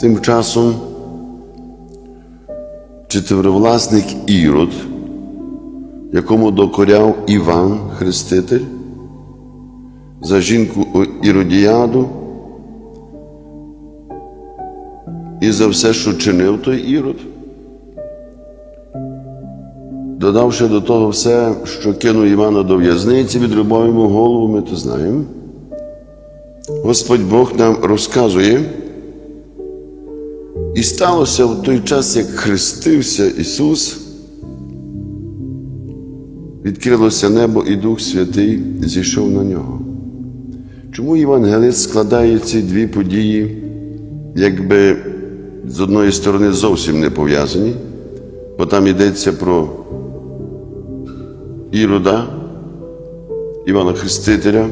Тим часом чотиривласник Ірод, якому докоряв Іван Хреститель, за жінку Іродіаду? І за все, що чинив той Ірод, додавши до того все, що кинув Івана до в'язниці, відрубав йому голову, ми то знаємо. Господь Бог нам розказує, і сталося в той час, як хрестився Ісус, відкрилося небо і Дух Святий зійшов на нього. Чому Євангелист складає ці дві події, якби з одної сторони зовсім не пов'язані, бо там йдеться про Ірода, Івана Хрестителя,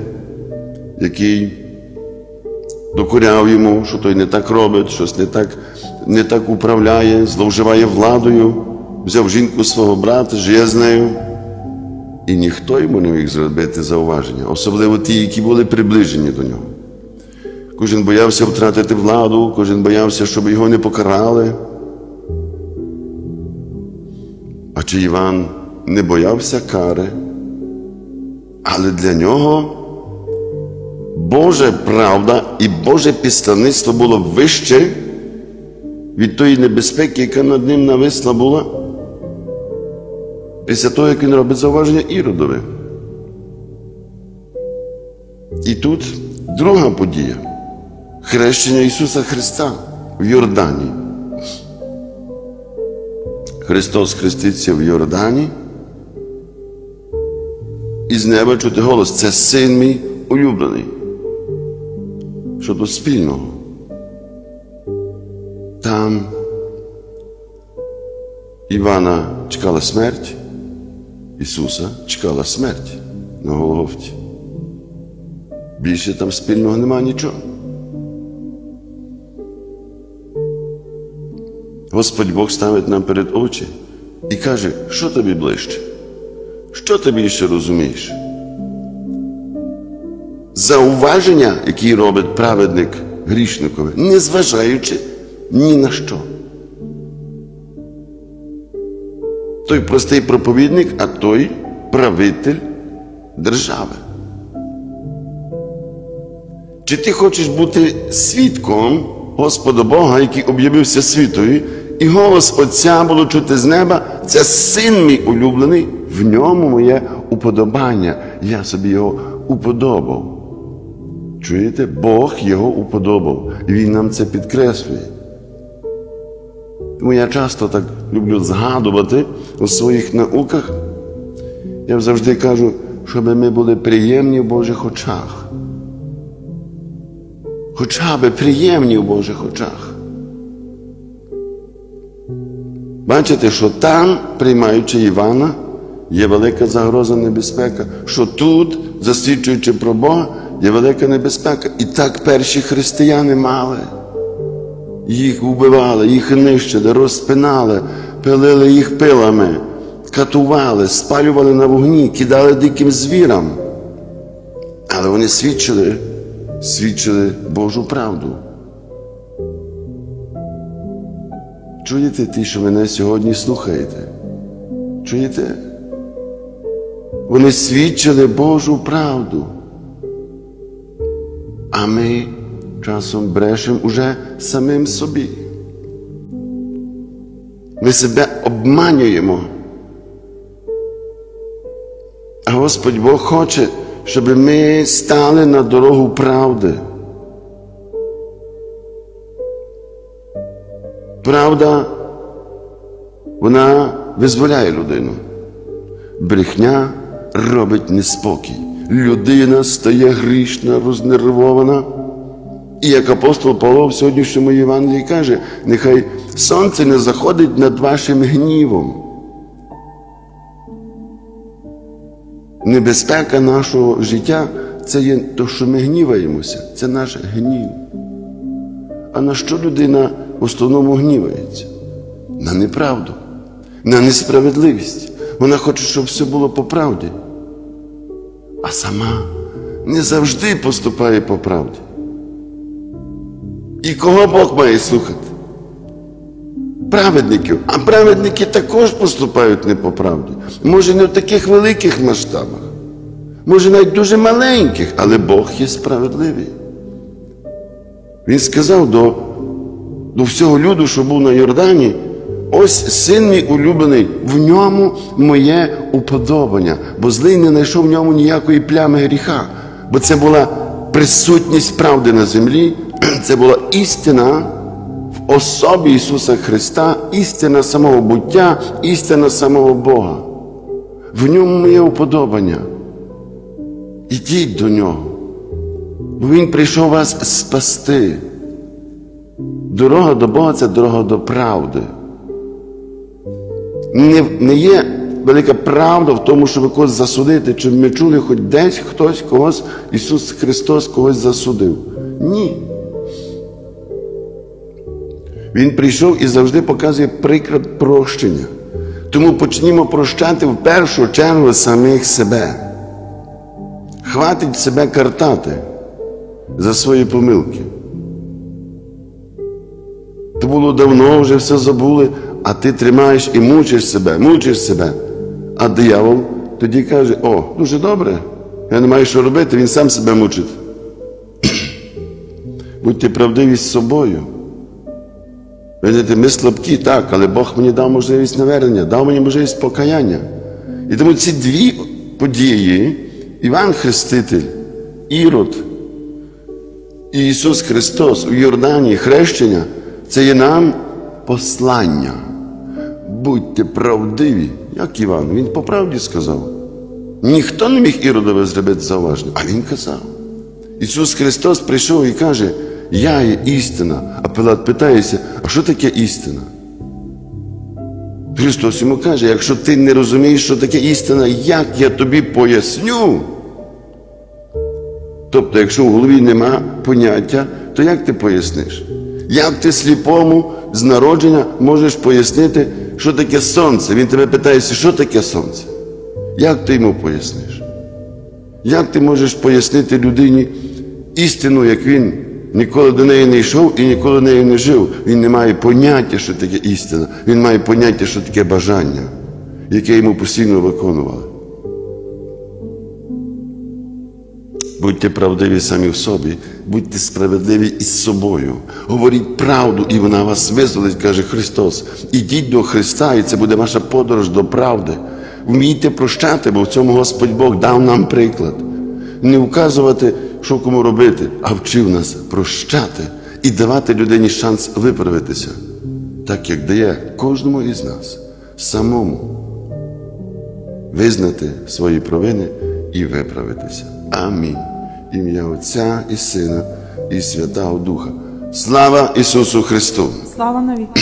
який докоряв йому, що той не так робить, щось не так не так управляє, зловживає владою, взяв жінку свого брата, жиє з нею. І ніхто йому не міг зробити зауваження, особливо ті, які були приближені до нього. Кожен боявся втратити владу, кожен боявся, щоб його не покарали. А чи Іван не боявся кари? Але для нього Божа правда і Боже підставництво було вище від тої небезпеки, яка над ним нависла була. Після того, як він робить зауваження Іродове. І тут друга подія хрещення Ісуса Христа в Йордані. Христос хреститься в Йордані. І з неба чути голос це син мій улюблений. Щодо спільного. Там Івана чекала смерть, Ісуса чекала смерть на Голгофті. Більше там спільного нема нічого. Господь Бог ставить нам перед очі і каже, що тобі ближче? Що ти більше розумієш? Зауваження, які робить праведник грішникові, не зважаючи ні на що. Той простий проповідник, а той правитель держави. Чи ти хочеш бути свідком Господа Бога, який об'явився світові, і голос Отця було чути з неба, це син мій улюблений, в ньому моє уподобання. Я собі його уподобав. Чуєте? Бог його уподобав. І Він нам це підкреслює. Тому я часто так люблю згадувати у своїх науках. Я завжди кажу, щоб ми були приємні в Божих очах. Хоча би приємні в Божих очах. Бачите, що там, приймаючи Івана, є велика загроза небезпека, що тут, засвідчуючи про Бога, є велика небезпека. І так перші християни мали. Їх вбивали, їх нищили, розпинали, пилили їх пилами, катували, спалювали на вогні, кидали диким звірам. Але вони свідчили, свідчили Божу правду. Чуєте ті, що мене сьогодні слухаєте? Чуєте? Вони свідчили Божу правду. А ми часом брешемо уже самим собі. Ми себе обманюємо. А Господь Бог хоче, щоб ми стали на дорогу правди. Правда, вона визволяє людину. Брехня робить неспокій. Людина стає грішна, рознервована. І як апостол Павло в сьогоднішньому Євангелії каже, нехай сонце не заходить над вашим гнівом. Небезпека нашого життя це є те, що ми гніваємося, це наш гнів. А на що людина в основному гнівається? На неправду, на несправедливість. Вона хоче, щоб все було по правді. А сама не завжди поступає по правді. І кого Бог має слухати? Праведників. А праведники також поступають не по правді. Може, не в таких великих масштабах, може навіть дуже маленьких, але Бог є справедливий. Він сказав до, до всього люду, що був на Йордані, ось син мій улюблений, в ньому моє уподобання, бо злий не знайшов в ньому ніякої плями гріха, бо це була присутність правди на землі, це була істина в особі Ісуса Христа, істина самого буття, істина самого Бога. В ньому моє уподобання. Ідіть до нього. Бо Він прийшов вас спасти. Дорога до Бога це дорога до правди. Не, не є велика правда в тому, щоб когось засудити, чи ми чули хоч десь хтось когось, Ісус Христос когось засудив. Ні. Він прийшов і завжди показує приклад прощення. Тому почнімо прощати в першу чергу самих себе. Хватить себе картати за свої помилки. То було давно, вже все забули, а ти тримаєш і мучиш себе, мучиш себе. А диявол тоді каже: о, дуже добре, я не маю що робити, він сам себе мучить. Будьте правдиві з собою. Видите, ми слабкі, так, але Бог мені дав можливість навернення, дав мені можливість покаяння. І тому ці дві події, Іван Хреститель, Ірод і Ісус Христос у Йордані хрещення, це є нам послання. Будьте правдиві, як Іван, він по правді сказав. Ніхто не міг Іродове зробити зауваження, а він казав. Ісус Христос прийшов і каже, я є істина. А Пилат питається, а що таке істина? Христос йому каже, якщо ти не розумієш, що таке істина, як я тобі поясню? Тобто, якщо в голові нема поняття, то як ти поясниш? Як ти сліпому з народження можеш пояснити, що таке сонце? Він тебе питається, що таке сонце? Як ти йому поясниш? Як ти можеш пояснити людині істину, як він ніколи до неї не йшов і ніколи нею не жив? Він не має поняття, що таке істина. Він має поняття, що таке бажання, яке йому постійно виконували. Будьте правдиві самі в собі, будьте справедливі із собою. Говоріть правду, і вона вас визволить, каже Христос. Ідіть до Христа, і це буде ваша подорож до правди. Вмійте прощати, бо в цьому Господь Бог дав нам приклад. Не вказувати, що кому робити, а вчив нас прощати і давати людині шанс виправитися, так як дає кожному із нас самому визнати свої провини і виправитися. Амінь. Ім'я Отця і Сина, і Святого Духа. Слава Ісусу Христу! Слава навіки.